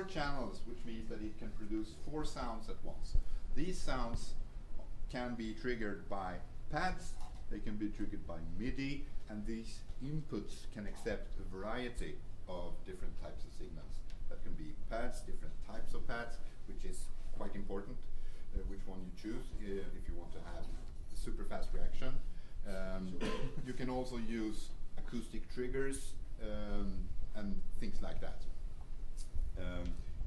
four channels, which means that it can produce four sounds at once. These sounds can be triggered by pads, they can be triggered by MIDI, and these inputs can accept a variety of different types of signals. That can be pads, different types of pads, which is quite important, uh, which one you choose uh, if you want to have super fast reaction. Um, you can also use acoustic triggers um, and things like that. Um,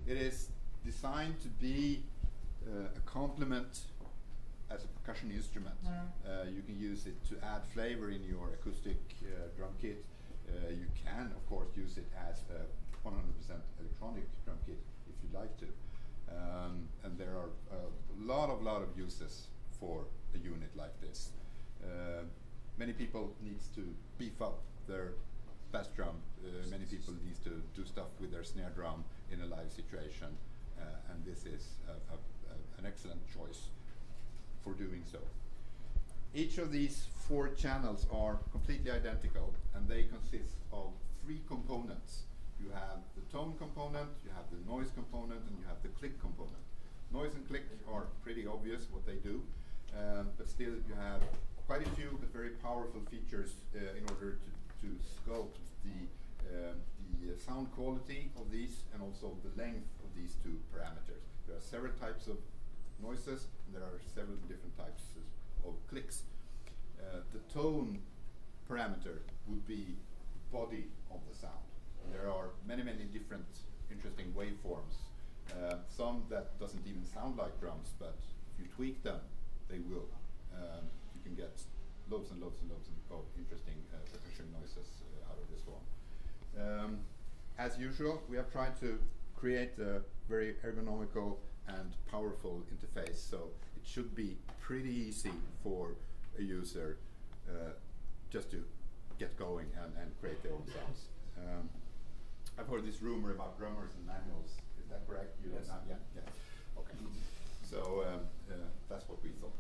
it is designed to be uh, a complement as a percussion instrument. Uh, you can use it to add flavor in your acoustic uh, drum kit. Uh, you can, of course, use it as a 100% electronic drum kit if you'd like to. Um, and there are a lot of lot of uses for a unit like this. Uh, many people needs to beef up their bass drum. Uh, many people needs to do stuff with their snare drum in a live situation, uh, and this is a, a, a, an excellent choice for doing so. Each of these four channels are completely identical, and they consist of three components. You have the tone component, you have the noise component, and you have the click component. Noise and click are pretty obvious what they do, um, but still you have quite a few but very powerful features uh, in order to, to sculpt the, um, the sound quality of these and also the length of these two parameters. There are several types of noises, and there are several different types of clicks. Uh, the tone parameter would be the body of the sound. There are many, many different interesting waveforms. Uh, some that doesn't even sound like drums, but if you tweak them, they will. Um, you can get loads and loads and loads of interesting uh, percussion noises uh, out of this one. Um, as usual, we have tried to create a very ergonomical and powerful interface, so it should be pretty easy for a user uh, just to get going and, and create their own sounds. Um, I've heard this rumor about drummers and manuals. Is that correct? You Yes. not? Yeah. Yeah. Okay. So um, uh, that's what we thought.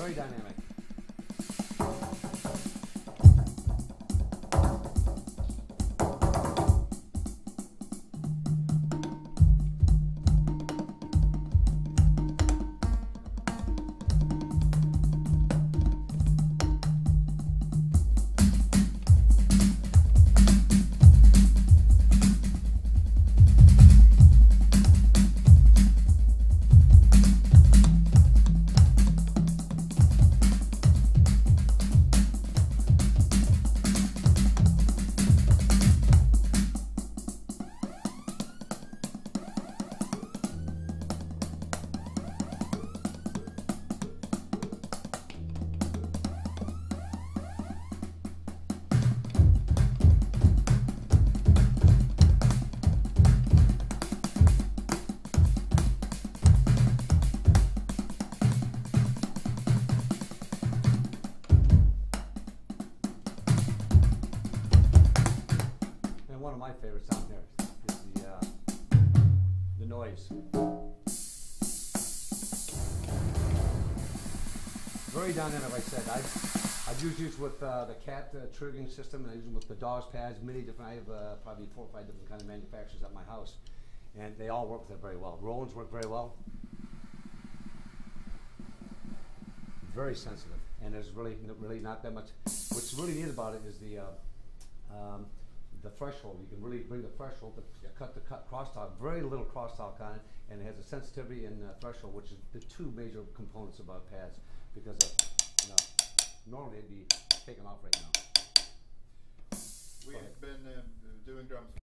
Very dynamic. My favorite sounds there is the uh, the noise. Very dynamic, like I said. I've, I've used these with uh, the KAT uh, triggering system, and I use them with the Dauz pads, many different. I have uh, probably four or five different kind of manufacturers at my house, and they all work with it very well. Roland's work very well. Very sensitive, and there's really, really not that much. What's really neat about it is the uh, um, the threshold. You can really bring the threshold to cut the cut crosstalk. Very little crosstalk on it, and it has a sensitivity and uh, threshold, which is the two major components about pads. Because uh, you know, normally it'd be taken off right now. We've been uh, doing drums